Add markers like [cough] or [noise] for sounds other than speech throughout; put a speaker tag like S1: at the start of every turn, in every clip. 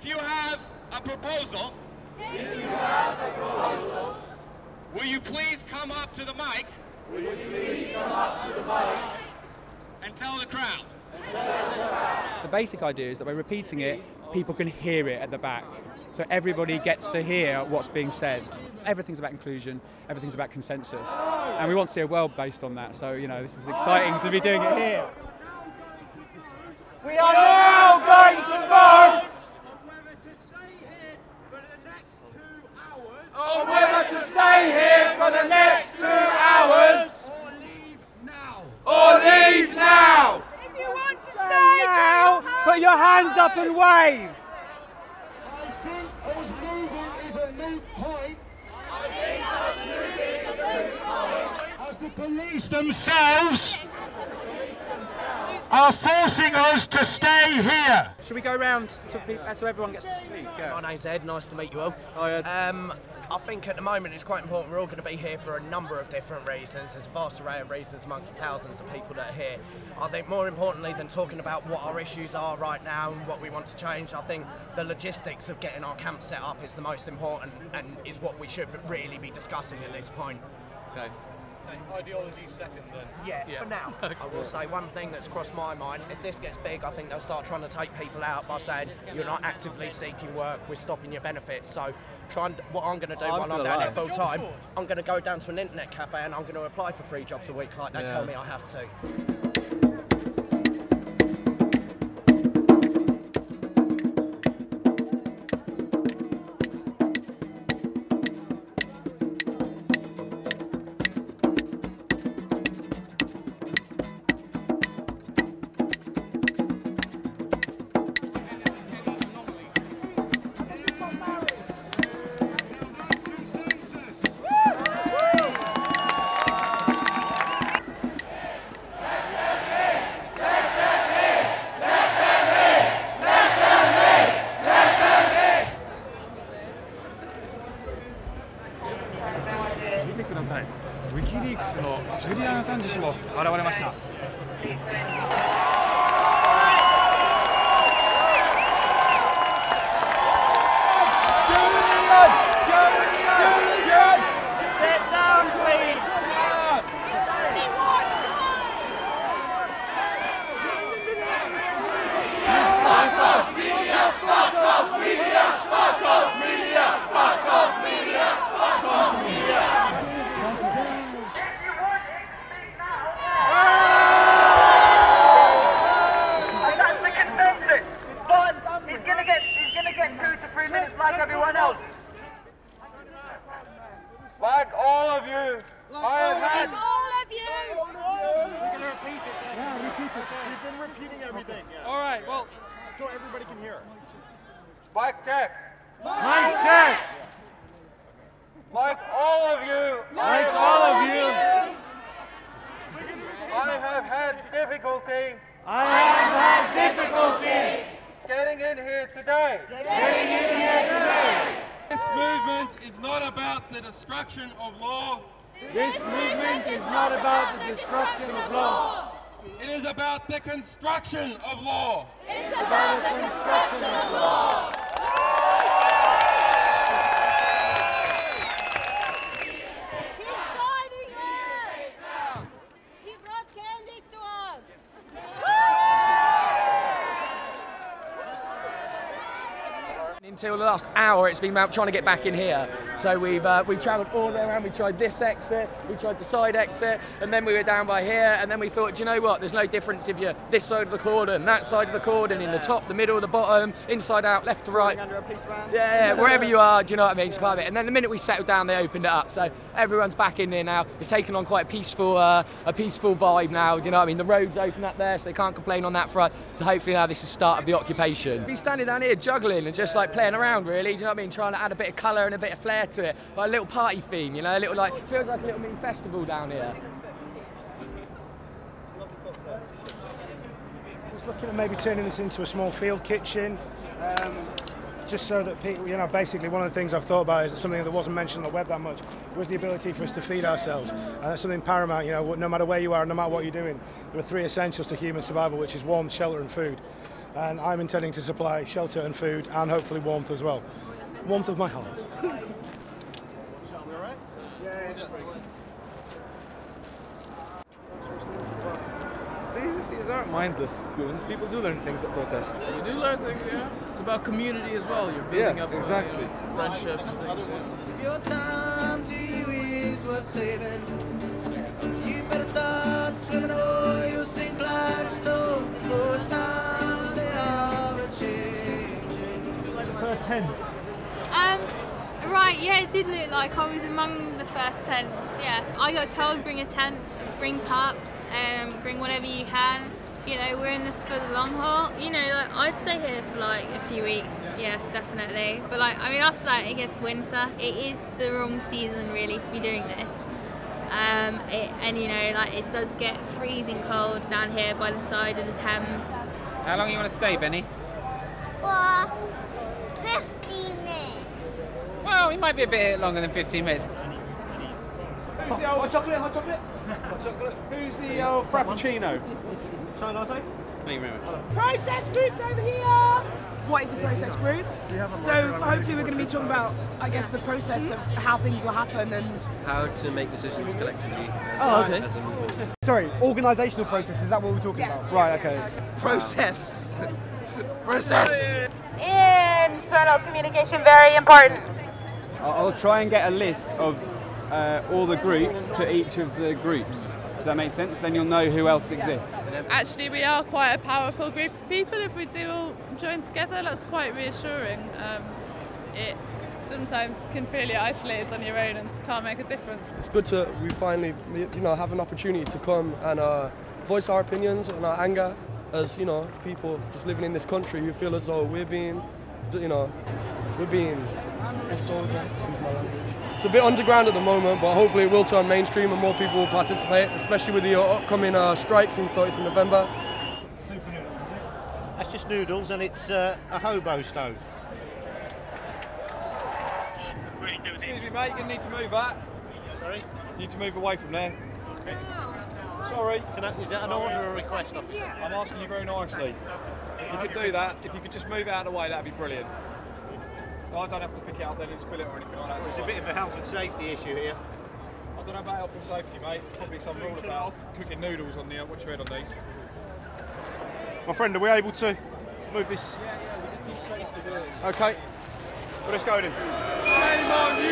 S1: If you have a proposal,
S2: If you have a proposal,
S1: will you please come up to the mic
S2: will you please come up to the mic
S1: and tell the crowd?
S3: The basic idea is that by repeating it, people can hear it at the back. So everybody gets to hear what's being said. Everything's about inclusion, everything's about consensus. And we want to see a world based on that. So, you know, this is exciting to be doing it here.
S4: We are now going to vote on whether to stay here for the next two hours or leave now. Or leave now.
S5: If you want to stay
S4: Now, put your hands up and wave.
S6: I think us moving is a moot point. I think us moving is a moot point. As the police themselves are forcing us to stay here.
S3: Should we go around to be, so everyone gets to speak?
S7: My name's Ed. Nice to meet you all. Hi Um, I think at the moment it's quite important. We're all going to be here for a number of different reasons. There's a vast array of reasons amongst thousands of people that are here. I think more importantly than talking about what our issues are right now and what we want to change, I think the logistics of getting our camp set up is the most important and is what we should really be discussing at this point.
S3: Okay.
S8: Ideology second then.
S7: Yeah, for now. [laughs] I will say one thing that's crossed my mind. If this gets big, I think they'll start trying to take people out by saying you're not actively seeking work, we're stopping your benefits. So, try and, what I'm going to do
S3: I was
S7: while I'm
S3: gonna
S7: down
S3: lie.
S7: there full time, I'm going to go down to an internet cafe and I'm going to apply for three jobs a week like they
S3: Yeah.
S7: tell me I have to.
S2: も
S6: 現れました。Repeating everything. Yeah.
S4: All right, well,
S6: So everybody can hear.
S4: mic check. Mic check. Like all of you, like all of you, I have had difficulty. I have had difficulty getting in here today. Getting in here today. This movement is not about the destruction of law. This movement is not about the destruction of law. It is about the construction of law.
S2: It's about the construction of law.
S8: Until the last hour, it's been about trying to get back in here. So we've uh, we've travelled all the way around. We tried this exit, we tried the side exit, and then we were down by here. And then we thought, do you know what? There's no difference if you're this side of the cordon, that side of the cordon, in the top, the middle, the bottom, inside out, left to right.
S7: Under a police van.
S8: Yeah, yeah, wherever you are, do you know what I mean? It's part of it. And then the minute we settled down, they opened it up. So everyone's back in there now. It's taken on quite a peaceful, uh, a peaceful vibe now. Do you know what I mean? The road's open up there, so they can't complain on that front. So hopefully now this is the start of the occupation. Be standing down here juggling and just like playing around, really. Do you know what I mean? Trying to add a bit of colour and a bit of flair to it, like a little party theme. You know, a little like feels like a little mini festival down here.
S9: I was looking at maybe turning this into a small field kitchen, um, just so that people, you know, basically one of the things I've thought about is something that wasn't mentioned on the web that much was the ability for us to feed ourselves, and that's something paramount. You know, no matter where you are, no matter what you're doing, there are three essentials to human survival, which is warmth, shelter, and food. And I'm intending to supply shelter and food and hopefully warmth as well. Warmth of my heart. [laughs]
S10: See, these aren't mindless goons. People do learn things at protests.
S11: You do learn things, yeah. It's about community as well. You're building
S10: Yeah,
S11: up
S10: exactly.
S11: you know, friendship and things. yeah.
S12: If your time to you is worth saving, you better start swimming
S10: 10?
S13: Um, right, yeah, it did look like I was among the first tents, yes. I got told bring a tent, bring tarps, um, bring whatever you can. You know, we're in this for the long haul. You know, like, I'd stay here for like a few weeks, yeah, definitely. But like, I mean, after that, it gets winter. It is the wrong season, really, to be doing this. Um, it, and you know, like it does get freezing cold down here by the side of the Thames.
S14: How long you want to stay, Benny?
S2: Four.
S14: Well, we might be a bit longer than 15 minutes.
S10: Who's the old hot chocolate? Hot chocolate? [laughs] Hot chocolate. Who's the old frappuccino? Chai latte.
S14: Thank you very much.
S15: Process groups over here. What is the process group? So hopefully we're going to be talking about, I guess, the process of how things will happen and
S16: How to make decisions collectively as,
S15: Oh,
S16: a,
S15: okay.
S16: as a movement.
S10: Sorry, organisational process. Is that what we're talking about? Right. Okay.
S12: Process. [laughs] Process.
S5: Internal communication very important.
S17: I'll I'll try and get a list of uh, all the groups to each of the groups. Does that make sense? Then you'll know who else exists.
S18: Actually, we are quite a powerful group of people. If we do all join together, that's quite reassuring. Um, it sometimes can feel you're isolated on your own and can't make a difference.
S19: It's good to we finally you know have an opportunity to come and uh, voice our opinions and our anger as you know people just living in this country who feel as though we're being you know we're being left over. Excuse my language. It's a bit underground at the moment, but hopefully it will turn mainstream and more people will participate, especially with the uh, upcoming uh, strikes on 30th of November.
S20: That's just noodles and it's uh, a hobo stove.
S10: Excuse me, mate. You need to move that. Sorry. You need to move away from there. Okay. Sorry.
S20: Can I, is that an order or a request, officer?
S10: I'm asking you very nicely. If you could do that, if you could just move it out of the way, that'd be brilliant. I don't have to pick it up then and spill it or anything like that.
S20: There's a bit of a health and safety issue here.
S10: I don't know about health and safety, mate. Probably some rule about cooking noodles on the. Uh, what's your head on these? My friend, are we able to move this? Yeah, yeah. Okay. Well, let's go then. Shame on you!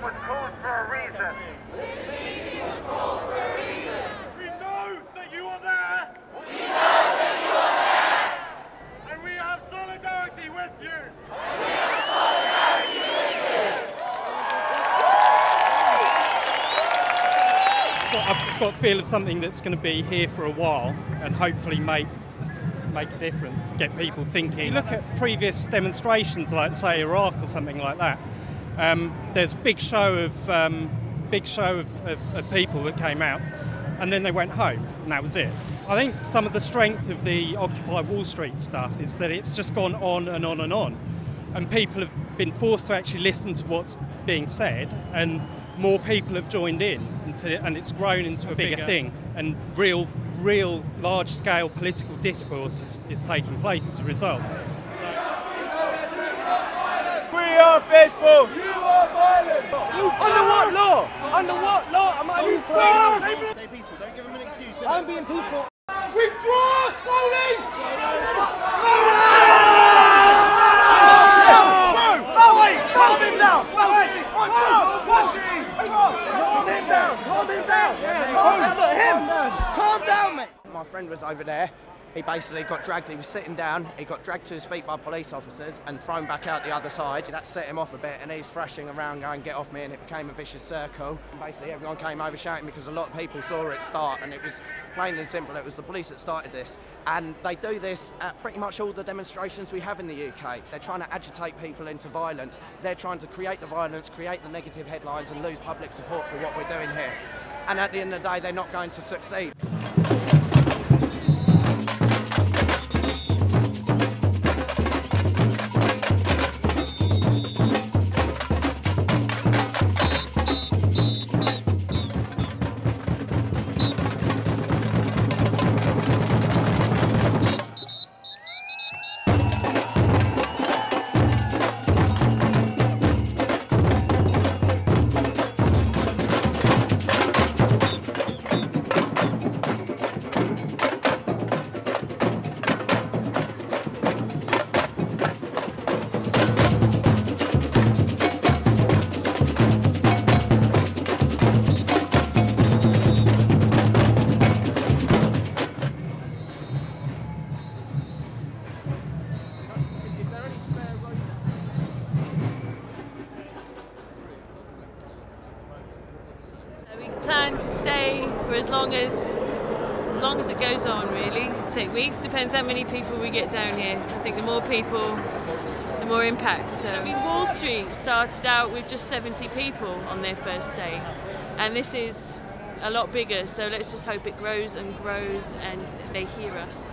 S5: Meeting was called for a reason.
S6: We know that you are there. We know that you are there. And we have solidarity with you. we have solidarity with
S21: It's got, it's got a feel of something that's going to be here for a while and hopefully make make a difference, get people thinking. If you look at previous demonstrations, like say Iraq or something like that, um, there's a big show of um, big show of, of, of people that came out, and then they went home, and that was it. I think some of the strength of the Occupy Wall Street stuff is that it's just gone on and on and on, and people have been forced to actually listen to what's being said, and more people have joined in, into, and it's grown into a bigger,
S22: Bigger.
S21: thing, and real, real large-scale political discourse is, is taking place as a result.
S10: We are peaceful!
S6: You are violent!
S10: Under what law? Under what law am I being
S6: Stay
S20: Stay peaceful, don't give him an excuse.
S10: I'm being peaceful.
S6: Withdraw slowly!
S10: Calm him down! Calm him down! Calm him down! Calm down! Calm down, mate!
S7: My friend was over there. He basically got dragged. He was sitting down. He got dragged to his feet by police officers and thrown back out the other side. That set him off a bit, and he's thrashing around, going, "Get off me!" And it became a vicious circle. And basically, everyone came over shouting because a lot of people saw it start, and it was plain and simple. It was the police that started this, and they do this at pretty much all the demonstrations we have in the UK. They're trying to agitate people into violence. They're trying to create the violence, create the negative headlines, and lose public support for what we're doing here. and at the end of the day, they're not going to succeed.
S23: As long as it goes on really. Take weeks, depends how many people we get down here. I think the more people the more impact. So I mean Wall Street started out with just 70 people on their first day. And this is a lot bigger, so let's just hope it grows and grows and they hear us.